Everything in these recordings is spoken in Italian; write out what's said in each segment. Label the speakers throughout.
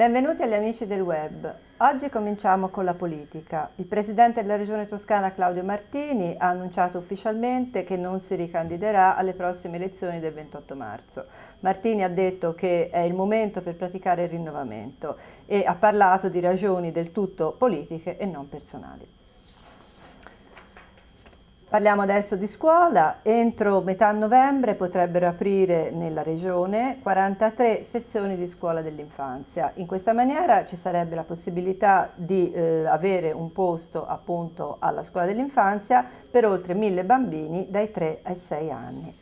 Speaker 1: Benvenuti agli amici del web. Oggi cominciamo con la politica. Il presidente della regione toscana Claudio Martini ha annunciato ufficialmente che non si ricandiderà alle prossime elezioni del 28 marzo. Martini ha detto che è il momento per praticare il rinnovamento e ha parlato di ragioni del tutto politiche e non personali. Parliamo adesso di scuola. Entro metà novembre potrebbero aprire nella regione 43 sezioni di scuola dell'infanzia. In questa maniera ci sarebbe la possibilità di eh, avere un posto appunto alla scuola dell'infanzia per oltre mille bambini dai 3 ai 6 anni.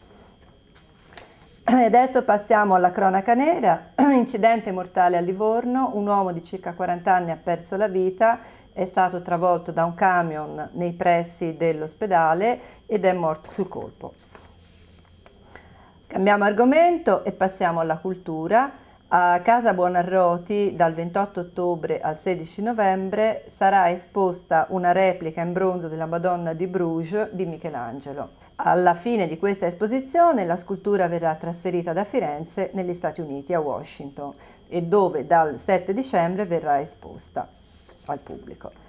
Speaker 1: Adesso passiamo alla cronaca nera. Incidente mortale a Livorno, un uomo di circa 40 anni ha perso la vita è stato travolto da un camion nei pressi dell'ospedale ed è morto sul colpo. Cambiamo argomento e passiamo alla cultura. A Casa Buonarroti dal 28 ottobre al 16 novembre sarà esposta una replica in bronzo della Madonna di Bruges di Michelangelo. Alla fine di questa esposizione la scultura verrà trasferita da Firenze negli Stati Uniti, a Washington, e dove dal 7 dicembre verrà esposta al pubblico.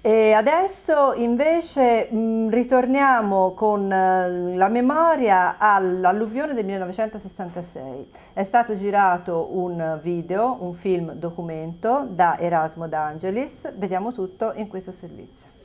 Speaker 1: E adesso invece mh, ritorniamo con uh, la memoria all'alluvione del 1966. È stato girato un video, un film documento da Erasmo D'Angelis. Vediamo tutto in questo servizio.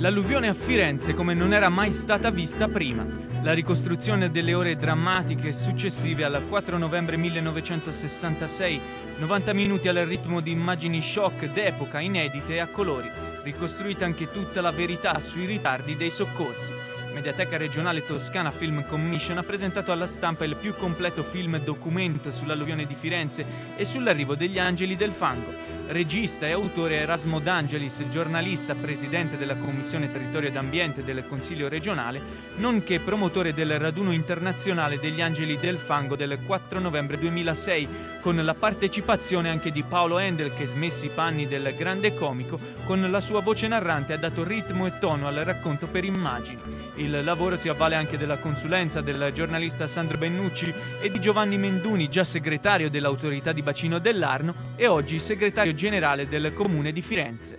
Speaker 2: L'alluvione a Firenze come non era mai stata vista prima. La ricostruzione delle ore drammatiche successive al 4 novembre 1966, 90 minuti al ritmo di immagini shock d'epoca inedite e a colori, ricostruita anche tutta la verità sui ritardi dei soccorsi. Mediateca regionale Toscana Film Commission ha presentato alla stampa il più completo film documento sull'alluvione di Firenze e sull'arrivo degli angeli del fango. Regista e autore Erasmo D'Angelis, giornalista, presidente della Commissione Territorio ed Ambiente del Consiglio regionale, nonché promotore del raduno internazionale degli angeli del fango del 4 novembre 2006, con la partecipazione anche di Paolo Endel che smessi i panni del grande comico, con la sua voce narrante ha dato ritmo e tono al racconto per immagini. Il lavoro si avvale anche della consulenza del giornalista Sandro Bennucci e di Giovanni Menduni, già segretario dell'autorità di bacino dell'Arno e oggi segretario generale del comune di Firenze.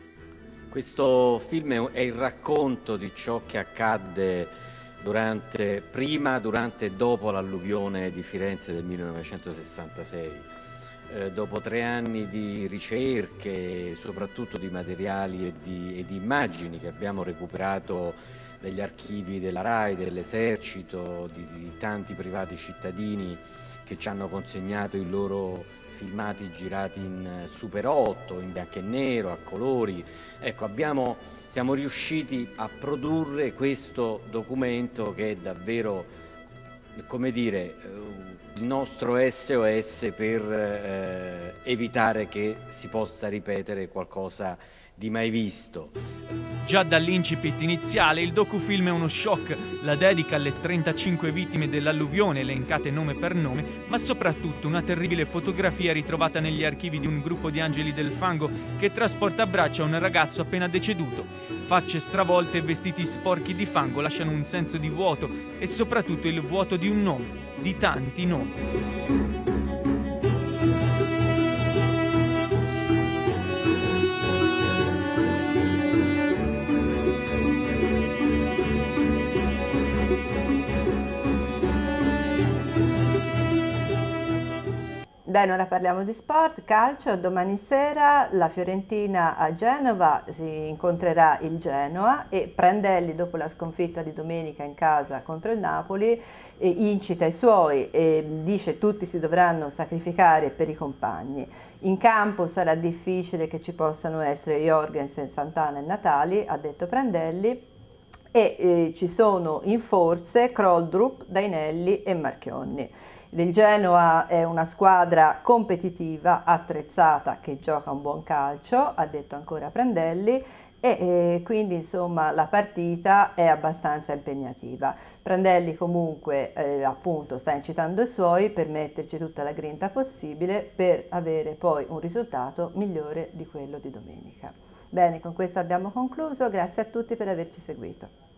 Speaker 3: Questo film è il racconto di ciò che accadde durante, prima, durante e dopo l'alluvione di Firenze del 1966. Eh, dopo tre anni di ricerche, soprattutto di materiali e di, e di immagini che abbiamo recuperato degli archivi della RAI, dell'esercito, di, di tanti privati cittadini che ci hanno consegnato i loro filmati girati in Super 8, in bianco e nero, a colori. Ecco, abbiamo, siamo riusciti a produrre questo documento che è davvero, come dire, il nostro SOS per eh, evitare che si possa ripetere qualcosa di mai visto.
Speaker 2: Già dall'incipit iniziale il docufilm è uno shock, la dedica alle 35 vittime dell'alluvione elencate nome per nome, ma soprattutto una terribile fotografia ritrovata negli archivi di un gruppo di angeli del fango che trasporta a braccia un ragazzo appena deceduto. Facce stravolte e vestiti sporchi di fango lasciano un senso di vuoto e soprattutto il vuoto di un nome, di tanti nomi.
Speaker 1: Bene, ora parliamo di sport, calcio, domani sera la Fiorentina a Genova si incontrerà il Genoa e Prandelli dopo la sconfitta di domenica in casa contro il Napoli incita i suoi e dice tutti si dovranno sacrificare per i compagni. In campo sarà difficile che ci possano essere Jorgensen, Santana e Natali, ha detto Prandelli, e eh, ci sono in forze Kroldrup, Dainelli e Marchionni. Il Genoa è una squadra competitiva, attrezzata, che gioca un buon calcio, ha detto ancora Prandelli, e eh, quindi insomma la partita è abbastanza impegnativa. Prandelli comunque eh, appunto sta incitando i suoi per metterci tutta la grinta possibile per avere poi un risultato migliore di quello di domenica. Bene, con questo abbiamo concluso, grazie a tutti per averci seguito.